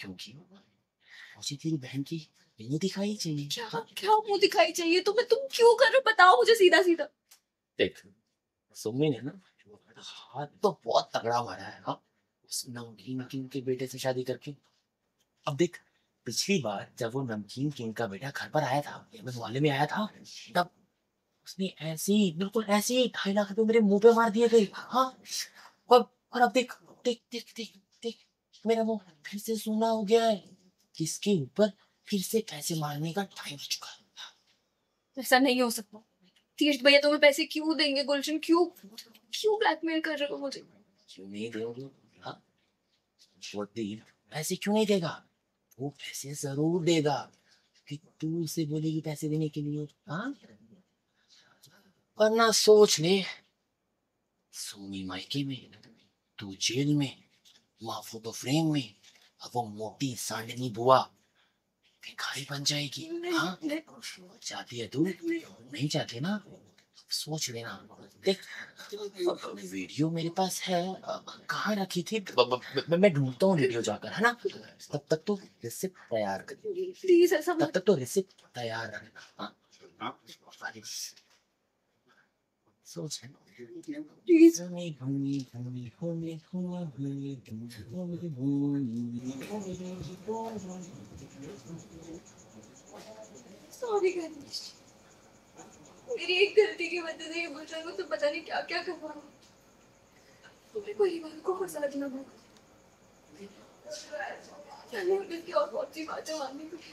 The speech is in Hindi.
क्योंकि मुझे तेरी बहन की नहीं दिखाई चाहिए क्या क्या मुँह दिखाई चाहिए? तुम्हें तुम क्यों कर रहे हो? बताओ मुझे सीधा सीधा देख सुमी ने ना? हाथ तो बहुत तगड़ा मारा है हाँ। उस नमकीन किंग के बेटे से शादी करके। अब देख पिछली बार जब वो नमकीन किंग का बेटा घर पर आया था एमएस वाले में आया था तब उसने ऐसे ही बिल्कुल ऐसे ही ढाई लाख रुपए मेरे मुँह पे मार दिए गए हाँ। और और अब देख देख देख देख। मेरा मुँह फिर से सूना हो गया है किसके ऊपर फिर से पैसे मारने का टाइम आ चुका है ऐसा नहीं हो सकता तीर्थ भैया तुम्हें पैसे क्यों देंगे गुलशन क्यों क्यों ब्लैकमेल कर रहे हो मुझे क्यों नहीं देंगे हाँ वो पैसे क्यों नहीं देगा वो पैसे ज़रूर देगा कि तू उसे बोलेगी पैसे देने के लिए हाँ वरना सोच ले सोनी मायके में तू जेल में वहाँ फ़ोटो फ्रेम में अब वो मोटी सांडनी बुआ भिखारी बन जाएगी हाँ चाहती है तू नहीं चाहती ना सोच लेना देख वीडियो मेरे पास है कहाँ रखी थी मैं ढूंढता हूँ वीडियो जाकर है ना तब तक तो रिसिप्ट तैयार कर तब तक तो रिसिप्ट तैयार रखना घूमी सॉरी गणेश मेरी एक गलती की वजह से ये गुलशन को तुम पता नहीं क्या क्या करवा। तुम्हें परिवार को फंसा देना होगा और बहुत सी बातें माननी पड़ेगी।